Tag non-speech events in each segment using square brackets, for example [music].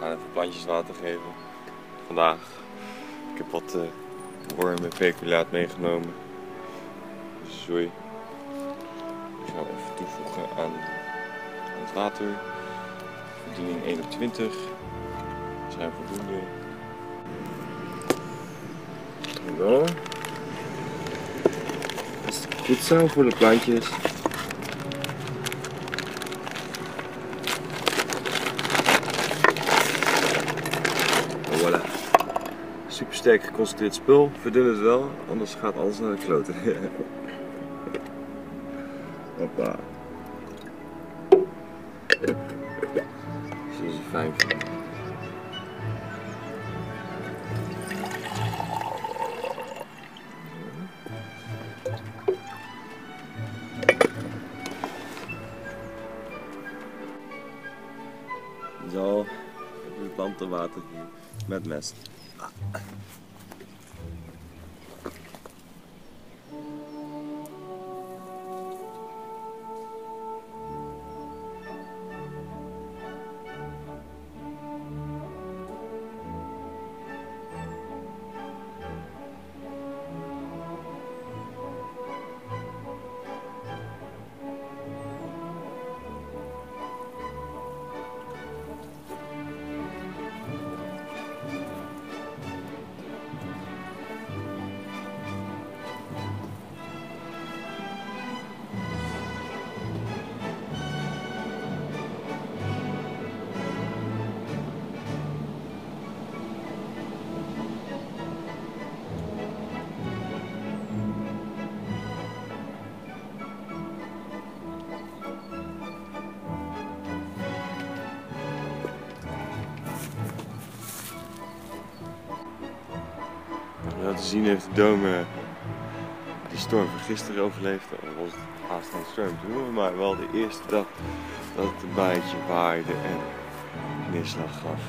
gaan even plantjes water geven. Vandaag. Ik heb wat uh, worm en peculaat meegenomen. Zooi. Ik ga even toevoegen aan, aan het water. Verdiening 1 op 20. Dat zijn voldoende. Zo. Het goed zo voor de plantjes. Sterk geconcentreerd spul. Verdun het wel, anders gaat alles naar de kloten. [laughs] Hoppa. Zoals je fijn water geven met mest. Te zien heeft de dome die storm van gisteren overleefd. Dat was het aanstaande storm te noemen, maar wel de eerste dag dat het een beetje waaide en neerslag gaf.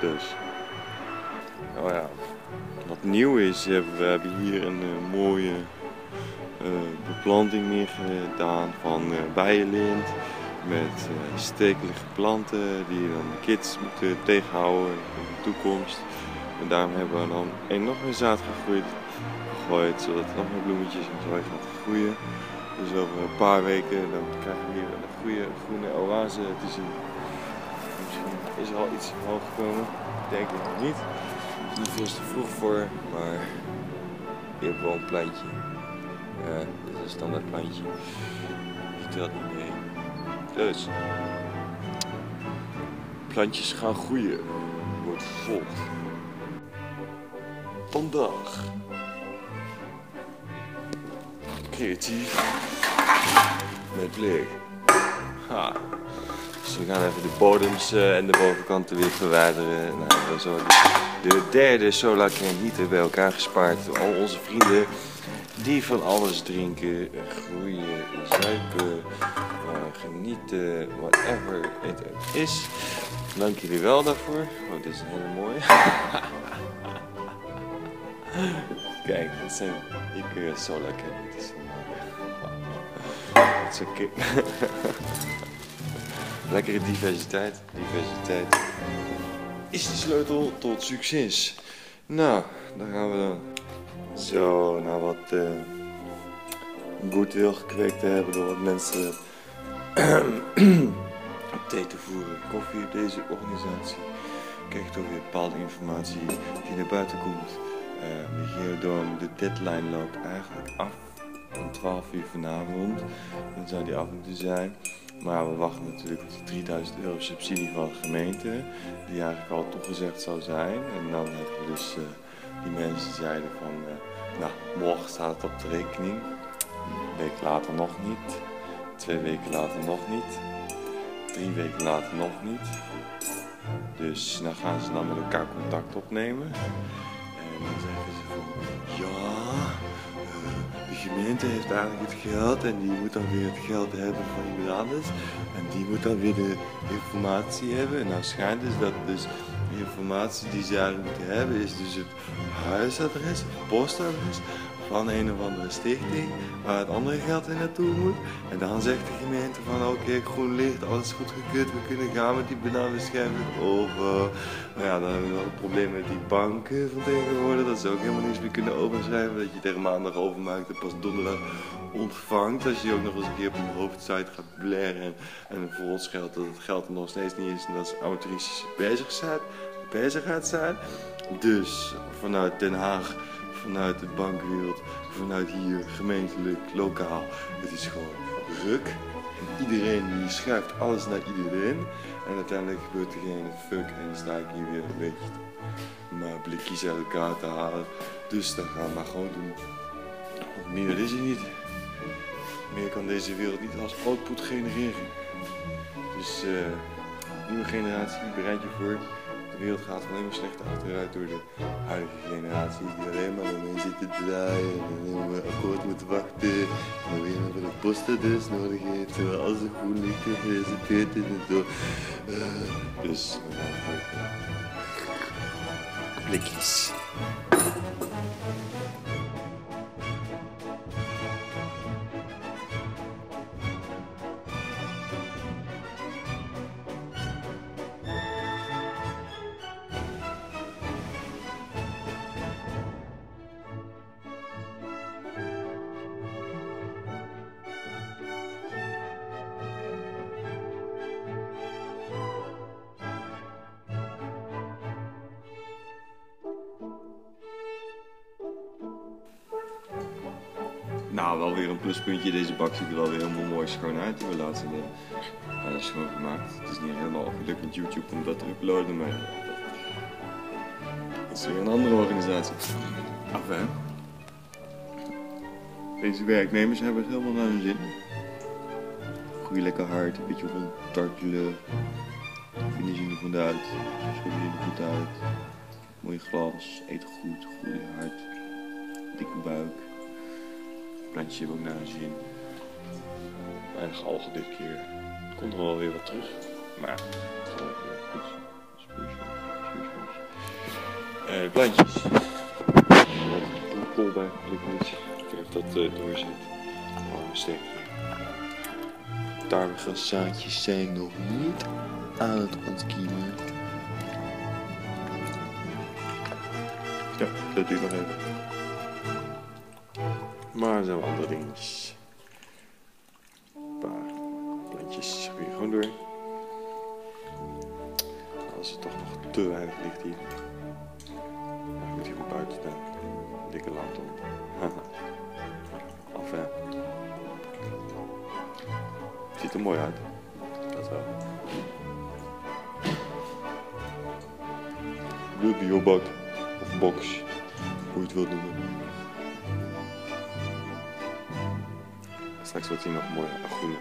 Dus, oh ja, wat nieuw is, we hebben hier een uh, mooie uh, beplanting neergedaan van uh, bijenlint met stekelige planten die dan de kids moeten tegenhouden in de toekomst. En daarom hebben we dan een nog meer zaad gegooid, gegooid zodat er nog meer bloemetjes en zo gaat groeien. Dus over een paar weken dan krijgen we hier een goede groene oase te zien. Misschien is er al iets omhoog gekomen, ik denk het nog niet. Het is niet veel te vroeg voor, maar hier hebben we een plantje. Ja, dit is een standaard plantje. Vertelt niet mee. Dus, plantjes gaan groeien. Wordt vervolgd. Vandaag. Creatief. Met blik. Ha. Dus we gaan even de bodems uh, en de bovenkanten weer verwijderen. Nou, zo de derde solar heater bij elkaar gespaard. Al onze vrienden die van alles drinken, groeien, zuipen, uh, genieten, whatever het is. Dank jullie wel daarvoor. Oh, dit is een hele mooie. [laughs] Kijk, dat zijn die kun zo lekker niet Dat is oké. [laughs] Lekkere diversiteit. Diversiteit is de sleutel tot succes. Nou, daar gaan we dan. Zo, nou wat uh, goodwill gekweekt te hebben door wat mensen [clears throat] thee te voeren, koffie op deze organisatie. Krijg toch weer bepaalde informatie die naar buiten komt. Uh, hier door de deadline loopt eigenlijk af om 12 uur vanavond. Dan zou die af moeten zijn. Maar we wachten natuurlijk op de 3000 euro subsidie van de gemeente, die eigenlijk al toegezegd zou zijn. En dan hebben we dus uh, die mensen zeiden van, uh, nou, morgen staat het op de rekening. Een week later nog niet. Twee weken later nog niet. Drie weken later nog niet. Dus dan gaan ze dan met elkaar contact opnemen. Dan zeggen ze van, ja, uh, de gemeente heeft eigenlijk het geld en die moet dan weer het geld hebben van iemand anders. En die moet dan weer de informatie hebben. En nou schijnt dus dat dus de informatie die ze eigenlijk moeten hebben is dus het huisadres, het postadres, van een of andere stichting waar het andere geld in naartoe moet. En dan zegt de gemeente van oké, groen licht, alles goed gekeurd, we kunnen gaan met die bananenbescherming. Of, uh, nou ja, dan hebben we wel een probleem met die banken van tegenwoordig, dat ze ook helemaal niets meer kunnen overschrijven. Dat je tegen maandag overmaakt en pas donderdag ontvangt. Als je ook nog eens een keer op een hoofdsite gaat blaren en voor ons geldt dat het geld er nog steeds niet is en dat ze amateuristisch bezig zijn, bezig gaat zijn. Dus vanuit Den Haag, vanuit de bankwereld, vanuit hier gemeentelijk, lokaal. Het is gewoon ruk. En iedereen die schuift alles naar iedereen. En uiteindelijk gebeurt er geen fuck en sta ik hier weer een beetje maar blikjes uit elkaar te halen. Dus dat gaan we maar gewoon doen. Meer is het niet. Meer kan deze wereld niet als output genereren. Dus uh, nieuwe generatie, bereid je voor. De wereld gaat alleen maar slechter achteruit door de huidige generatie. Die alleen maar omheen zitten draaien en alleen maar akkoord moeten wachten. En weer naar de posten dus nodig heeft. Terwijl als een groen licht gepresenteerd in het door. Uh, dus voor blikjes. Nou, wel weer een pluspuntje. Deze bak ziet er wel weer helemaal mooi schoon uit. Die we laatst hebben uh, schoongemaakt. Het is niet helemaal gelukt met YouTube om dat te uploaden, maar dat is weer een andere organisatie. Af hè. Deze werknemers hebben het helemaal naar hun zin. Groei lekker hard, een beetje rondtartelen. Vinden zien er goed uit. Schudden zien er goed uit. Mooi glas, eten goed, groei hard. Dikke buik. Plantjes hebben ook hun zin. Weinig algen dit keer. Het komt er wel weer wat terug. Maar gewoon weer goed. Uh, plantjes. Kool bij blikjes. Kijken of dat uh, doorzet. Oh, sterk. Tarwegraszaadjes zijn nog niet aan het ontkiemen. Ja, dat duurt nog even. Maar wel andere dingen. Een paar plantjes weer gewoon door. Als het toch nog te weinig ligt hier. Dan moet hier gewoon buiten staan. Dikke lamp. [laughs] Af. Ziet er mooi uit. Dat wel. De of box, hoe je het wilt noemen. Straks wordt hij nog mooi groen.